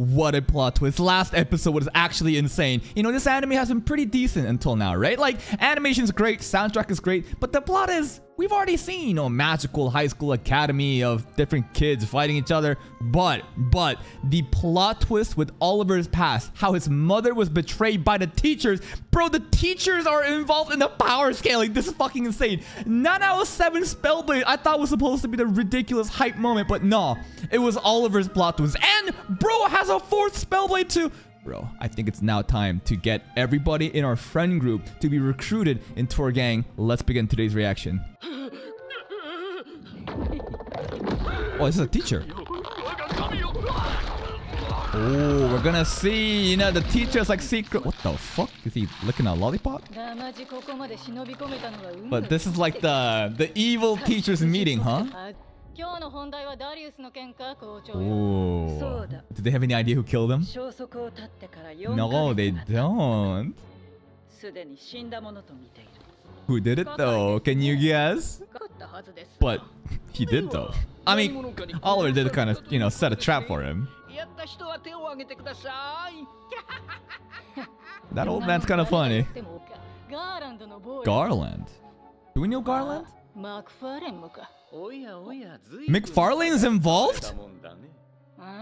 What a plot twist. Last episode was actually insane. You know, this anime has been pretty decent until now, right? Like, animation's great, soundtrack is great, but the plot is, we've already seen, you know, magical high school academy of different kids fighting each other. But, but, the plot twist with Oliver's past, how his mother was betrayed by the teachers. Bro, the teachers are involved in the power scaling. This is fucking insane. 9 out of 7 Spellblade I thought was supposed to be the ridiculous hype moment, but no. It was Oliver's plot twist. And bro has a fourth Spellblade too. Bro, I think it's now time to get everybody in our friend group to be recruited into our gang. Let's begin today's reaction. Oh, this is a teacher. Oh, we're gonna see, you know, the teacher's like secret. What the fuck? Is he licking a lollipop? But this is like the the evil teachers meeting, huh? Oh. Do they have any idea who killed him? No, they don't. Who did it though? Can you guess? But he did though. I mean, Oliver did kind of, you know, set a trap for him. That old man's kind of funny. Garland? Do we know Garland? McFarlane's involved?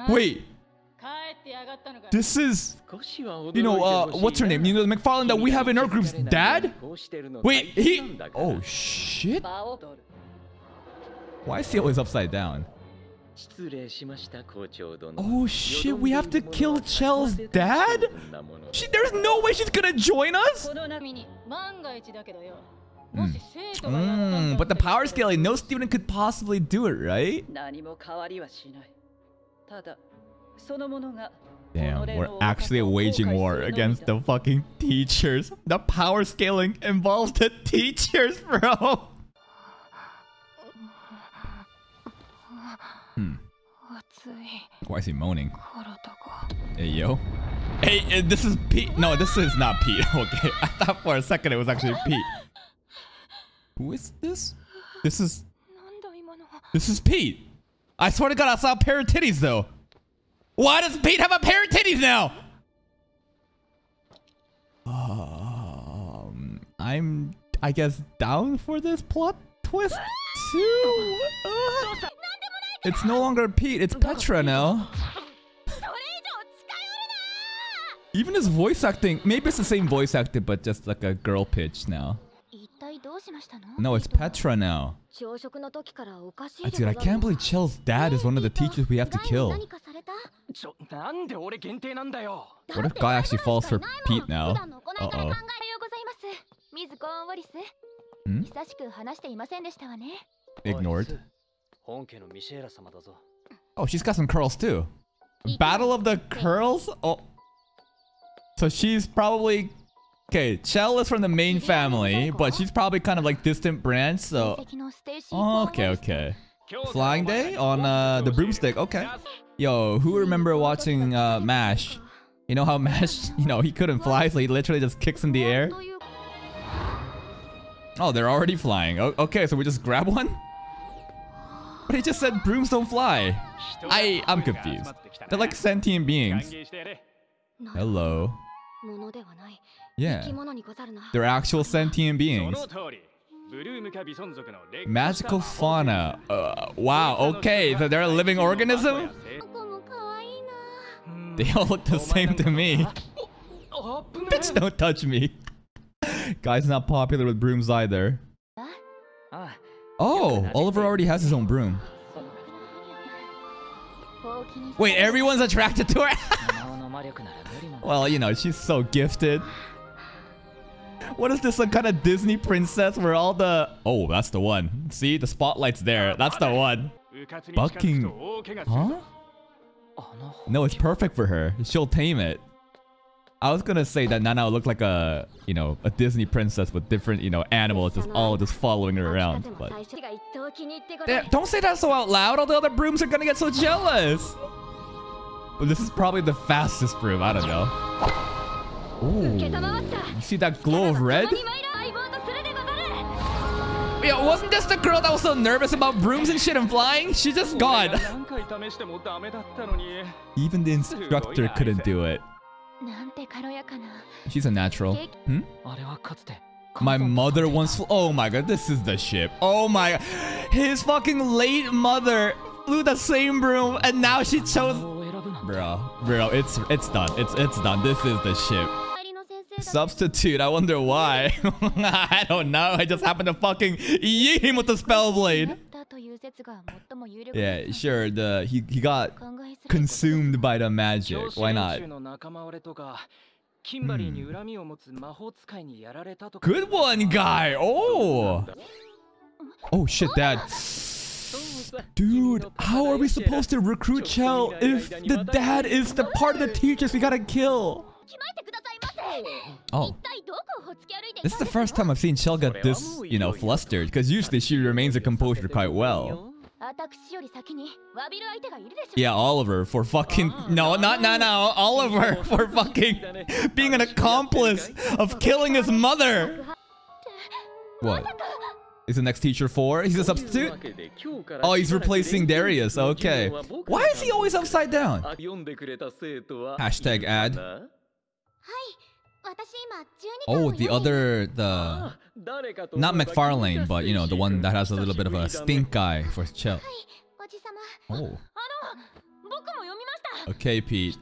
Wait, this is, you know, uh, what's her name? You know, the McFarlane that we have in our group's dad? Wait, he... Oh, shit. Why is he always upside down? Oh shit, we have to kill Chell's dad? She, there's no way she's gonna join us? Mm, but the power scaling, no student could possibly do it, right? Damn, we're actually waging war against the fucking teachers. The power scaling involves the teachers, bro. Hmm. Why is he moaning? Hey, yo. Hey, uh, this is Pete. No, this is not Pete. Okay, I thought for a second it was actually Pete. Who is this? This is... This is Pete. I swear to God, I saw a pair of titties, though. Why does Pete have a pair of titties now? Um, I'm, I guess, down for this plot twist, too. Uh, it's no longer Pete, it's Petra now. Even his voice acting, maybe it's the same voice acting, but just like a girl pitch now. No, it's Petra now. Dude, I can't believe Chell's dad is one of the teachers we have to kill. What if Guy actually falls for Pete now? Uh-oh. Hmm? Ignored. Oh, she's got some curls too. Battle of the curls? Oh. So she's probably... Okay, Chell is from the main family, but she's probably kind of like distant branch, so... Oh, okay, okay. Flying Day on uh, the broomstick, okay. Yo, who remember watching uh, MASH? You know how MASH, you know, he couldn't fly, so he literally just kicks in the air? Oh, they're already flying. O okay, so we just grab one? But he just said brooms don't fly. I, I'm confused. They're like sentient beings. Hello. Yeah. They're actual sentient beings. Magical fauna. Uh, wow, okay. So they're a living organism? They all look the same to me. Bitch, don't touch me. Guy's not popular with brooms either. Oh, Oliver already has his own broom. Wait, everyone's attracted to her? well, you know, she's so gifted. What is this, some kind of Disney princess where all the... Oh, that's the one. See, the spotlight's there. That's the one. Bucking... Huh? No, it's perfect for her. She'll tame it. I was gonna say that Nana looked like a, you know, a Disney princess with different, you know, animals just all just following her around. But don't say that so out loud. All the other brooms are gonna get so jealous. But this is probably the fastest room. I don't know. Ooh. You see that glow of red? Yeah, wasn't this the girl that was so nervous about brooms and shit and flying? She just gone. Even the instructor couldn't do it. She's a natural. Hmm? My mother once Oh my god, this is the ship. Oh my... His fucking late mother flew the same broom and now she chose Bro, bro, it's it's done. It's it's done. This is the ship. Substitute, I wonder why. I don't know, I just happened to fucking yeet him with the spell blade. Yeah, sure, the he, he got consumed by the magic. Why not? Hmm. Good one, guy! Oh! Oh shit, dad. Dude, how are we supposed to recruit Chell if the dad is the part of the teachers we gotta kill? Oh. This is the first time I've seen Chell get this, you know, flustered, because usually she remains a composure quite well. Yeah, Oliver for fucking ah. no, not no, no, Oliver for fucking being an accomplice of killing his mother. What? Is the next teacher four? He's a substitute? Oh, he's replacing Darius. Okay. Why is he always upside down? Hashtag ad. Oh, the other, the... Not McFarlane, but, you know, the one that has a little bit of a stink eye for chill. Oh. Okay, Pete.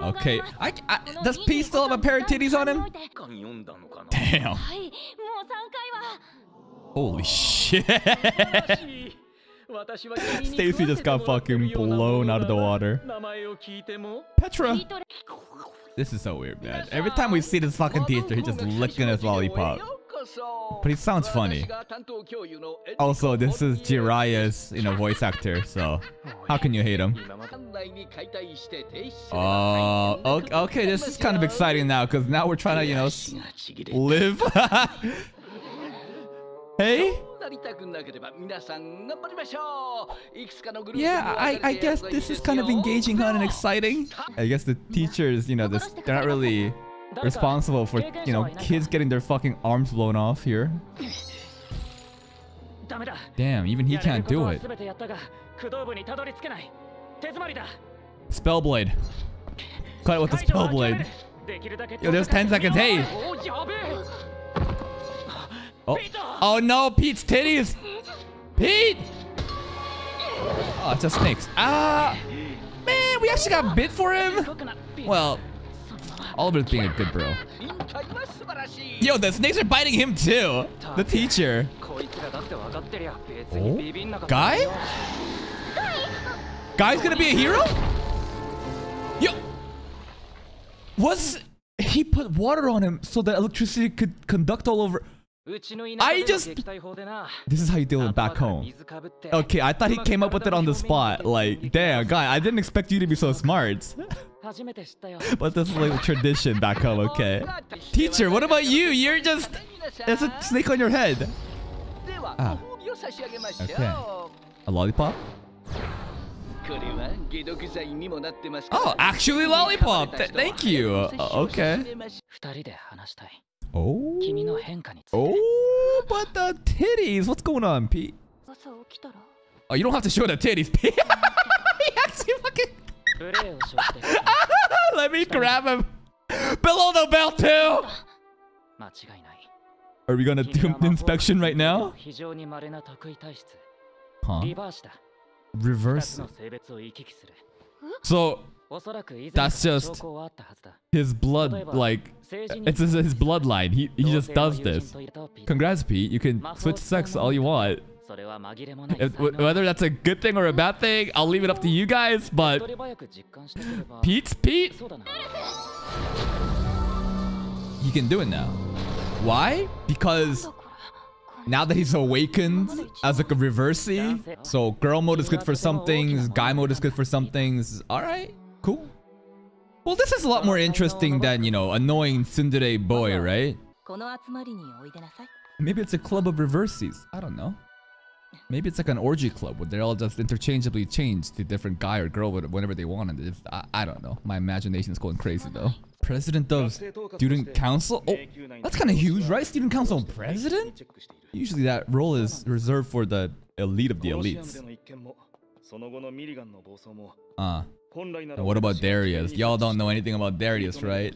Okay. I, I, does Pete still have a pair of titties on him? Damn. Holy shit. Stacy just got fucking blown out of the water. Petra! This is so weird, man. Every time we see this fucking teacher, he's just licking his lollipop. But he sounds funny. Also, this is Jiraiya's, you know, voice actor, so how can you hate him? Uh, okay, okay this is kind of exciting now, because now we're trying to, you know, live. Yeah, I, I guess this is kind of engaging on and exciting. I guess the teachers, you know, this, they're not really responsible for, you know, kids getting their fucking arms blown off here. Damn, even he can't do it. Spellblade. Cut it with the Spellblade. Yo, there's 10 seconds. Hey! Oh, oh no, Pete's titties. Pete! Oh, it's a snake's. Ah! Man, we actually got bit for him. Well, Oliver's being a good bro. Yo, the snakes are biting him too. The teacher. Oh? Guy? Guy's gonna be a hero? Yo! Was... He put water on him so that electricity could conduct all over... I just... This is how you deal with back home. Okay, I thought he came up with it on the spot. Like, damn, guy, I didn't expect you to be so smart. but this is like tradition back home, okay. Teacher, what about you? You're just... There's a snake on your head. Ah. Okay. A lollipop? Oh, actually lollipop. Th thank you. Uh, okay. Oh. Oh, but the titties. What's going on, Pete? Oh, you don't have to show the titties, Pete. he actually fucking... Let me grab him. Below the belt, too. Are we gonna do inspection right now? Huh? Reverse. So, that's just his blood, like, it's his, bloodline. He, he just does this. Congrats, Pete. You can switch sex all you want. If, whether that's a good thing or a bad thing, I'll leave it up to you guys, but... Pete's Pete? He can do it now. Why? Because now that he's awakened as like a Reversi, so girl mode is good for some things, guy mode is good for some things. All right. Well, this is a lot more interesting than, you know, annoying tsundere boy, right? Maybe it's a club of reverses. I don't know. Maybe it's like an orgy club where they're all just interchangeably changed to different guy or girl whenever they want. And I, I don't know. My imagination is going crazy though. President of Student Council? Oh, that's kind of huge, right? Student Council President? Usually that role is reserved for the elite of the elites. Ah. Uh. What about Darius? Y'all don't know anything about Darius, right?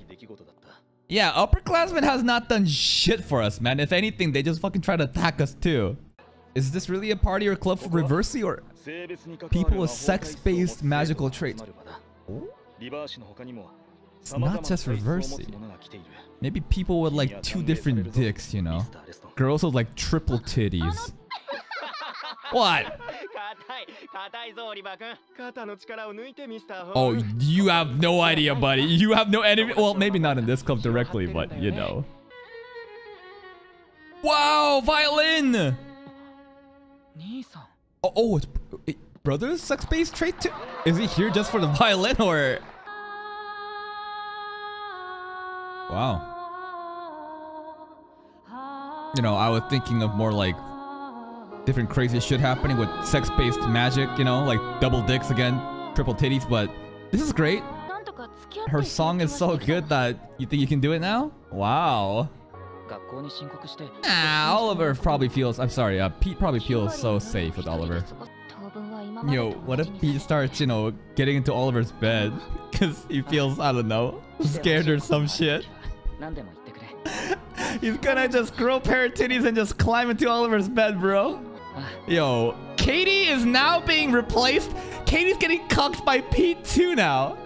Yeah, upperclassmen has not done shit for us, man. If anything, they just fucking try to attack us too. Is this really a party or club for Reversi or people with sex-based magical traits? It's not just Reversi. Maybe people with like two different dicks, you know? Girls with like triple titties. What? Oh, you have no idea, buddy. You have no enemy. Well, maybe not in this club directly, but you know. Wow, violin! Oh, oh it's it, brother's sex-based trait too? Is he here just for the violin or... Wow. You know, I was thinking of more like different crazy shit happening with sex-based magic, you know, like double dicks again, triple titties, but this is great. Her song is so good that you think you can do it now? Wow. Ah, Oliver probably feels, I'm sorry, uh, Pete probably feels so safe with Oliver. Yo, what if Pete starts, you know, getting into Oliver's bed? Because he feels, I don't know, scared or some shit. He's gonna just grow a pair of titties and just climb into Oliver's bed, bro. Yo, Katie is now being replaced. Katie's getting cucked by Pete too now.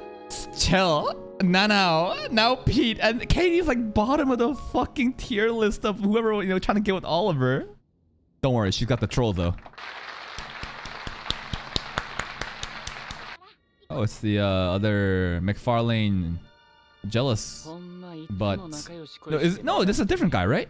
Chill. Now, now, now Pete. And Katie's like bottom of the fucking tier list of whoever, you know, trying to get with Oliver. Don't worry, she's got the troll though. Oh, it's the uh, other McFarlane jealous but no, is, no this is a different guy right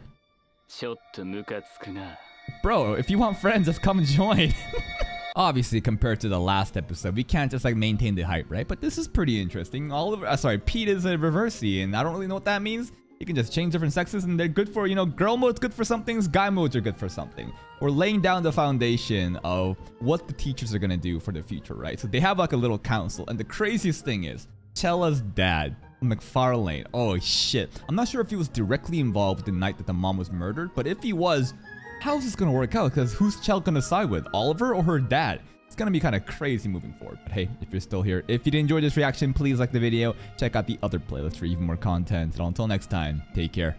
bro, if you want friends, just come join. Obviously, compared to the last episode, we can't just like maintain the hype, right? But this is pretty interesting. Oliver, uh, sorry, Pete is a Reversi, and I don't really know what that means. You can just change different sexes, and they're good for, you know, girl mode's good for some things, guy modes are good for something. We're laying down the foundation of what the teachers are gonna do for the future, right? So they have like a little council, and the craziest thing is, Chela's dad McFarlane. Oh shit. I'm not sure if he was directly involved the night that the mom was murdered, but if he was, how's this gonna work out? Because who's Chell gonna side with? Oliver or her dad? It's gonna be kind of crazy moving forward. But hey, if you're still here, if you did enjoy this reaction, please like the video. Check out the other playlist for even more content. And until next time, take care.